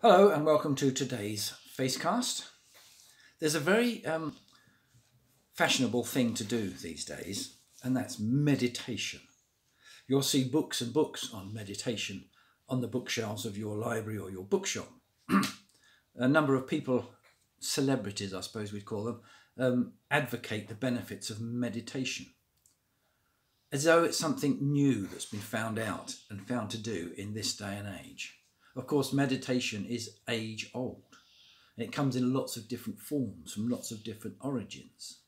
Hello and welcome to today's Facecast. There's a very um, fashionable thing to do these days, and that's meditation. You'll see books and books on meditation on the bookshelves of your library or your bookshop. a number of people, celebrities I suppose we'd call them, um, advocate the benefits of meditation as though it's something new that's been found out and found to do in this day and age. Of course, meditation is age old. And it comes in lots of different forms from lots of different origins.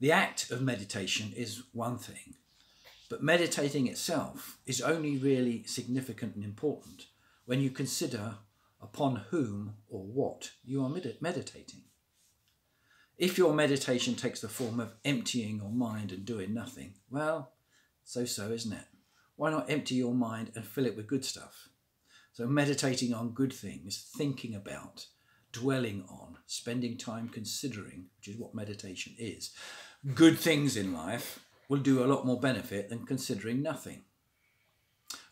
The act of meditation is one thing, but meditating itself is only really significant and important when you consider upon whom or what you are med- meditating. If your meditation takes the form of emptying your mind and doing nothing, well, so so, isn't it? Why not empty your mind and fill it with good stuff? So, meditating on good things, thinking about, dwelling on, spending time considering, which is what meditation is, good things in life will do a lot more benefit than considering nothing.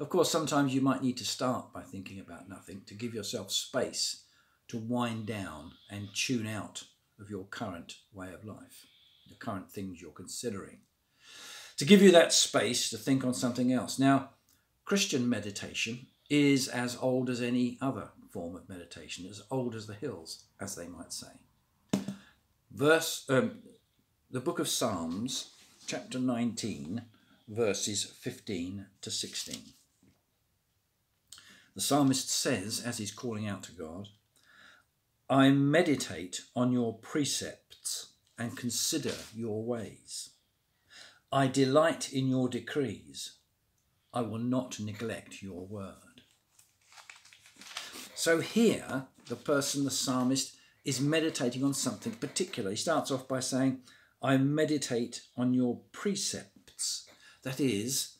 Of course, sometimes you might need to start by thinking about nothing to give yourself space to wind down and tune out of your current way of life, the current things you're considering. To give you that space to think on something else. Now, Christian meditation is as old as any other form of meditation, as old as the hills, as they might say. Verse, um, the book of Psalms, chapter 19, verses 15 to 16. The psalmist says, as he's calling out to God, I meditate on your precepts and consider your ways. I delight in your decrees. I will not neglect your word. So here, the person, the psalmist, is meditating on something particular. He starts off by saying, I meditate on your precepts. That is,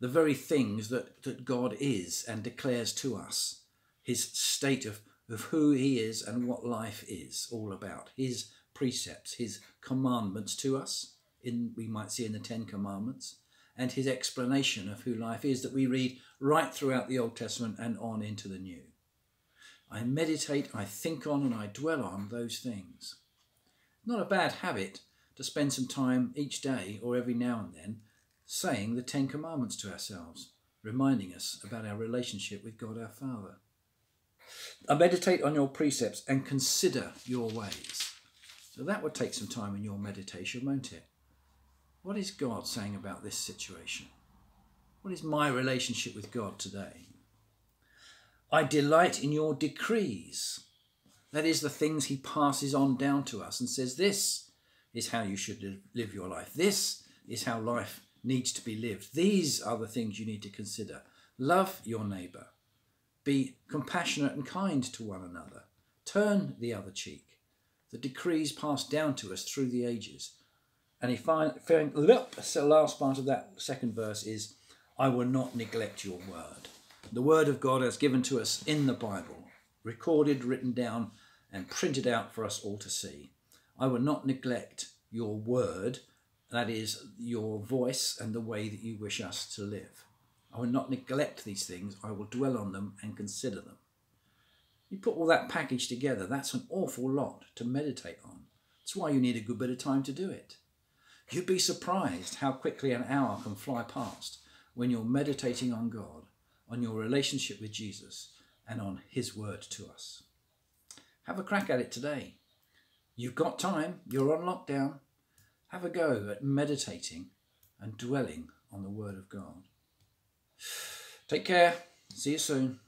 the very things that, that God is and declares to us, his state of of who he is and what life is all about. His precepts, his commandments to us, in we might see in the Ten Commandments, and his explanation of who life is that we read right throughout the Old Testament and on into the New. I meditate, I think on, and I dwell on those things. Not a bad habit to spend some time each day or every now and then saying the Ten Commandments to ourselves, reminding us about our relationship with God our Father. I meditate on your precepts and consider your ways. So that would take some time in your meditation, won't it? What is God saying about this situation? What is my relationship with God today? I delight in your decrees. That is the things he passes on down to us and says, This is how you should live your life. This is how life needs to be lived. These are the things you need to consider. Love your neighbour. Be compassionate and kind to one another. Turn the other cheek. The decrees passed down to us through the ages. And he find, the last part of that second verse is, I will not neglect your word. The word of God as given to us in the Bible, recorded, written down, and printed out for us all to see. I will not neglect your word, that is, your voice and the way that you wish us to live. I will not neglect these things, I will dwell on them and consider them. You put all that package together, that's an awful lot to meditate on. That's why you need a good bit of time to do it. You'd be surprised how quickly an hour can fly past when you're meditating on God, on your relationship with Jesus, and on His word to us. Have a crack at it today. You've got time, you're on lockdown. Have a go at meditating and dwelling on the Word of God. Take care. See you soon.